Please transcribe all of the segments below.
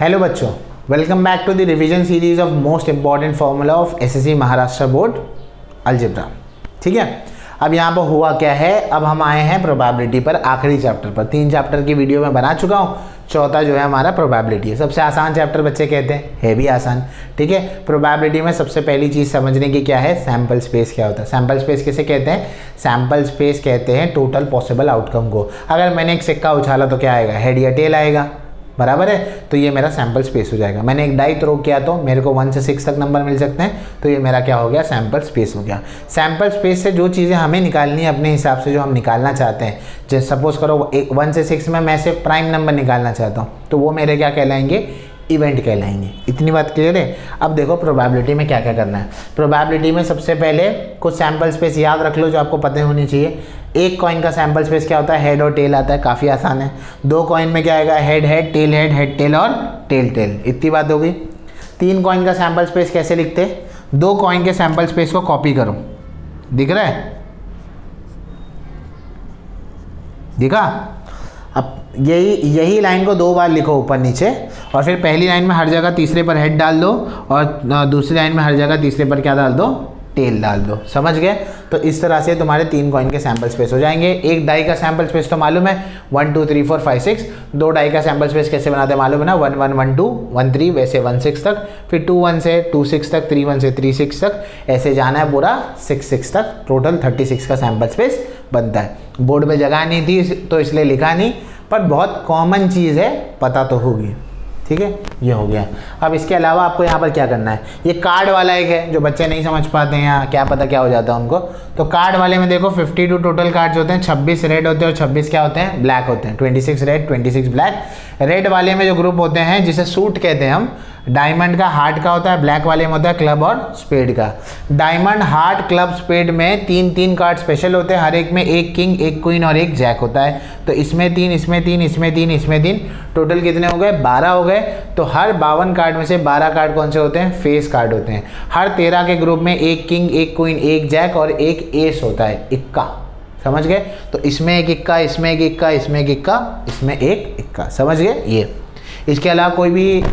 Hello बच्चों welcome back to the revision series of most important formula of SSC Maharashtra board algebra ठीक है? अब यहाँ पर हुआ क्या है? अब हम आए हैं प्रोबेबिलिटी पर, आखिरी चैप्टर पर। तीन चैप्टर की वीडियो में बना चुका हूँ। चौथा जो है हमारा प्रोबेबिलिटी है। सबसे आसान चैप्टर बच्चे कहते हैं, है भी आसान। ठीक है? प्रोबेबिलिटी में सबसे पहली चीज़ समझने की क्या है? सैंपल स्पेस क्या होता है? सैंपल स्पेस किसे कहते हैं? सैंपल स्पेस कहते हैं टोटल पॉसिबल आउटकम को। अगर मैंने एक सिक्का उछाला तो क्या आएगा? हेड या टेल आएगा। बराबर है? तो ये मेरा सैंपल स्पेस हो जाएगा। मैंने एक डाई थ्रो किया तो मेरे को वन से सिक्स तक नंबर मिल सकते हैं। तो ये मेरा क्या हो गया? सैंपल स्पेस हो गया। सैंपल स्पेस से जो चीज़ें हमें निकालनी है अपने हिसाब से जो हम निकालना चाहते हैं, जैसे सपोज़ करो एक वन से सिक्स में मैं सिर्फ़ प्राइम नंबर निकालना चाहता हूँ तो वो मेरे क्या कहलाएँगे? इवेंट कहलाएँगे। इतनी बात क्लियर है? अब देखो प्रोबेबिलिटी में क्या क्या करना है। प्रोबेबिलिटी में सबसे पहले कुछ सैंपल स्पेस याद रख लो जो आपको पता होनी चाहिए। एक कॉइन का सैंपल स्पेस क्या होता है? हेड और टेल आता है। काफ़ी आसान है। दो कॉइन में क्या आएगा? Head head tail head head tail और टेल टेल इतनी बात होगी तीन कॉइन का सैंपल स्पेस कैसे लिखते? दो कॉइन के सैंपल स्पेस को कॉपी करो। दिख रहा है? दिखा? अब यही यही लाइन को दो बार लिखो ऊपर नीचे। और फिर पहली लाइन में हर जगह तीसरे पर हेड डाल दो और दूसरी लाइन में हर जगह तीसरे पर क्या डाल दो? टेल डाल दो। समझ गए? तो इस तरह से तुम्हारे तीन कॉइन के सैंपल स्पेस हो जाएँगे। एक डाई का सैंपल स्पेस तो मालूम है। One two three four five six दो डाई का सैंपल स्पेस कैसे बनाते हैं मालूम है ना? One one one two one three वैसे वन सिक्स तक। फिर टू वन से टू सिक्स तक थ्री वन से थ्री सिक्स तक। ऐसे जाना है पूरा सिक्स सिक्स तक। टोटल थर्टी सिक्स का सैंपल स्पेस बनता है। बोर्ड में जगह नहीं थी तो इसलिए लिखा नहीं। पर बहुत कॉमन चीज़ है, पता तो होगी। ठीक है? ये हो गया। अब इसके अलावा आपको यहाँ पर क्या करना है? ये कार्ड वाला एक है, जो बच्चे नहीं समझ पाते हैं क्या पता क्या हो जाता है उनको। तो कार्ड वाले में देखो 52 टू टोटल कार्ड्स होते हैं 26 रेड होते हैं और 26 क्या होते हैं? ब्लैक होते हैं। 26 रेड 26 ब्लैक रेड वाले में जो ग्रुप होते हैं, जिसे सूट कहते हैं हम डायमंड का हार्ट का होता है, ब्लैक वाले में होता है, क्लब और स्पेड का। डायमंड हार्ट क्लब स्पेड में तीन तीन कार्ड स्पेशल होते हैं, हर एक में एक किंग, एक क्वीन और एक जैक होता है। तो इसमें तीन इसमें तीन इसमें तीन इसमें तीन, टोटल कितने हो गए? बारह हो गए। तो हर बावन कार्ड में से बारह कार्ड कौन से होते हैं? फेस कार्ड होते हैं। हर तेरह के ग्रुप में एक किंग, एक क्वीन, एक जैक और एक एस होता है, इक्का। समझ गए? तो इसमें एक इक्का, इसमें एक इक्का, इसमें एक इक्का, इसमें एक इक्का। समझ गए? ये। इसके अलावा कोई भी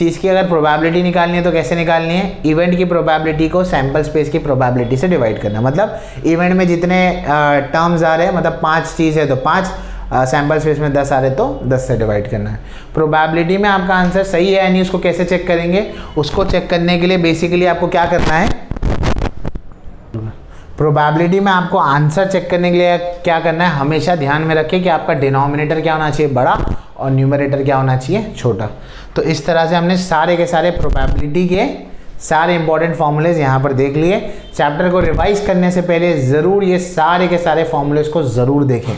चीज़ की अगर प्रोबेबिलिटी निकालनी है तो कैसे निकालनी है? इवेंट की प्रोबेबिलिटी को सैंपल स्पेस की प्रोबेबिलिटी से डिवाइड करना। मतलब इवेंट में जितने टर्म्स आ रहे हैं मतलब पाँच चीज़ है तो पाँच सैंपल स्पेस में दस आ रहे तो दस से डिवाइड करना है। प्रोबेबिलिटी में आपका आंसर सही है यानी उसको कैसे चेक करेंगे? उसको चेक करने के लिए बेसिकली आपको क्या करना है? प्रोबेबिलिटी में आपको आंसर चेक करने के लिए क्या करना है? हमेशा ध्यान में रखें कि आपका डिनोमिनेटर क्या होना चाहिए? बड़ा और न्यूमरेटर क्या होना चाहिए? छोटा। तो इस तरह से हमने सारे के सारे प्रोबेबिलिटी के सारे इंपॉर्टेंट फॉर्मूलेज यहाँ पर देख लिए। चैप्टर को रिवाइज करने से पहले ज़रूर ये सारे के सारे फॉर्मूलेज को ज़रूर देखें।